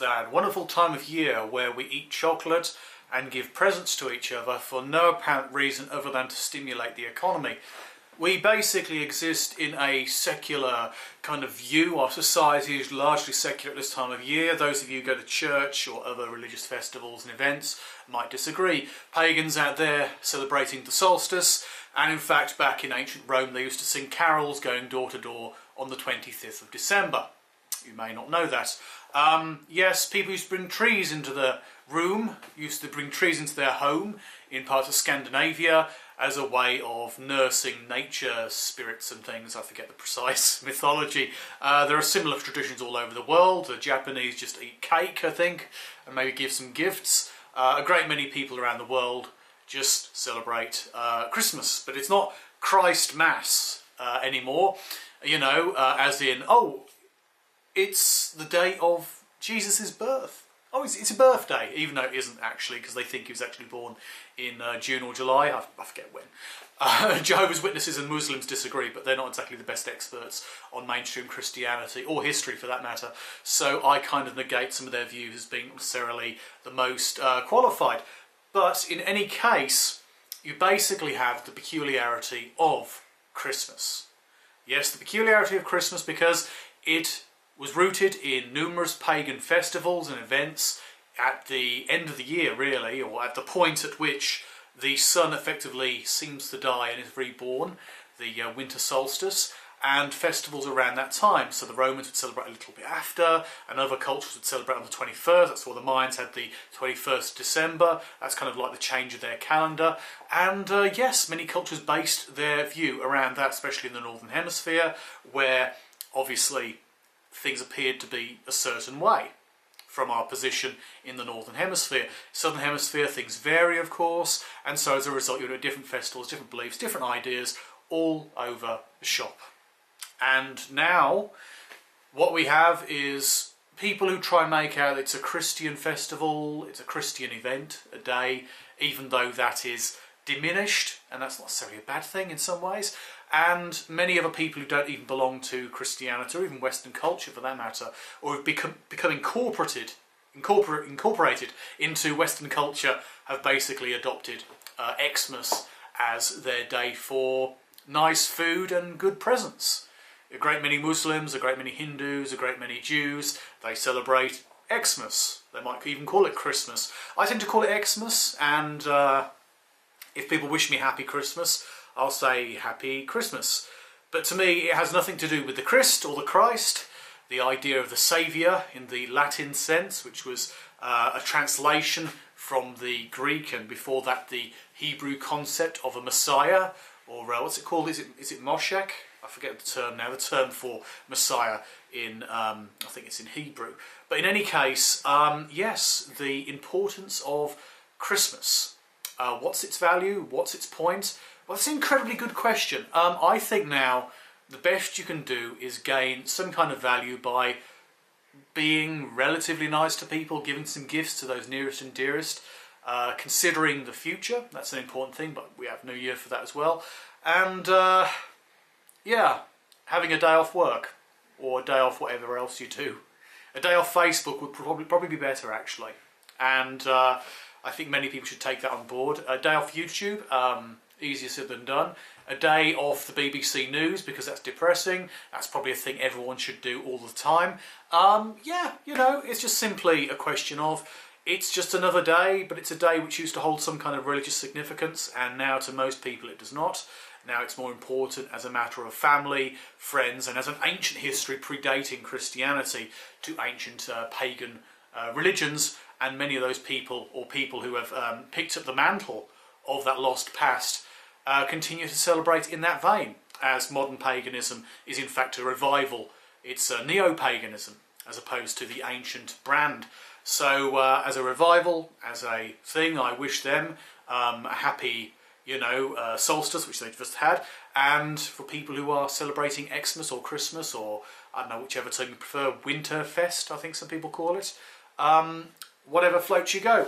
that wonderful time of year where we eat chocolate and give presents to each other for no apparent reason other than to stimulate the economy. We basically exist in a secular kind of view. Our society is largely secular at this time of year. Those of you who go to church or other religious festivals and events might disagree. Pagans out there celebrating the solstice, and in fact, back in ancient Rome, they used to sing carols going door to door on the 25th of December. You may not know that. Um, yes, people used to bring trees into the room, used to bring trees into their home in parts of Scandinavia as a way of nursing nature, spirits and things. I forget the precise mythology. Uh, there are similar traditions all over the world. The Japanese just eat cake, I think, and maybe give some gifts. Uh, a great many people around the world just celebrate uh, Christmas, but it's not Christ Mass uh, anymore, you know, uh, as in, oh, it's the day of Jesus' birth. Oh, it's, it's, a birthday, even though it isn't actually, because they think he was actually born in uh, June or July. I, I forget when. Uh, Jehovah's Witnesses and Muslims disagree, but they're not exactly the best experts on mainstream Christianity, or history for that matter. So I kind of negate some of their views as being necessarily the most uh, qualified. But in any case, you basically have the peculiarity of Christmas. Yes, the peculiarity of Christmas because it was rooted in numerous pagan festivals and events at the end of the year, really, or at the point at which the sun effectively seems to die and is reborn, the uh, winter solstice, and festivals around that time. So the Romans would celebrate a little bit after, and other cultures would celebrate on the 21st. That's why the Mayans had the 21st December. That's kind of like the change of their calendar. And uh, yes, many cultures based their view around that, especially in the Northern Hemisphere, where obviously things appeared to be a certain way from our position in the Northern Hemisphere. Southern Hemisphere, things vary, of course, and so as a result, you have different festivals, different beliefs, different ideas, all over the shop. And now, what we have is people who try and make out it's a Christian festival, it's a Christian event, a day, even though that is diminished, and that's not necessarily a bad thing in some ways and many other people who don't even belong to Christianity or even Western culture for that matter, or have become, become incorporated, incorporate, incorporated into Western culture, have basically adopted uh, Xmas as their day for nice food and good presents. A great many Muslims, a great many Hindus, a great many Jews, they celebrate Xmas. They might even call it Christmas. I tend to call it Xmas, and uh, if people wish me happy Christmas, I'll say Happy Christmas. But to me, it has nothing to do with the Christ or the Christ, the idea of the Saviour in the Latin sense, which was uh, a translation from the Greek and before that the Hebrew concept of a Messiah, or uh, what's it called? Is it, is it Moshek? I forget the term now, the term for Messiah in, um, I think it's in Hebrew. But in any case, um, yes, the importance of Christmas. Uh, what's its value? What's its point? Well, that's an incredibly good question. Um, I think now the best you can do is gain some kind of value by being relatively nice to people, giving some gifts to those nearest and dearest, uh, considering the future. That's an important thing, but we have New Year for that as well. And uh, yeah, having a day off work or a day off whatever else you do. A day off Facebook would probably probably be better actually. And uh, I think many people should take that on board. A day off YouTube. Um, easier said than done. A day off the BBC News because that's depressing. That's probably a thing everyone should do all the time. Um, yeah, you know, it's just simply a question of it's just another day, but it's a day which used to hold some kind of religious significance, and now to most people it does not. Now it's more important as a matter of family, friends, and as an ancient history predating Christianity to ancient uh, pagan uh, religions, and many of those people, or people who have um, picked up the mantle of that lost past, uh, continue to celebrate in that vein, as modern paganism is in fact a revival. It's a neo-paganism as opposed to the ancient brand. So uh, as a revival, as a thing, I wish them um, a happy, you know, uh, solstice, which they've just had, and for people who are celebrating Xmas or Christmas or, I don't know, whichever term you prefer, Winterfest, I think some people call it, um, whatever floats you go.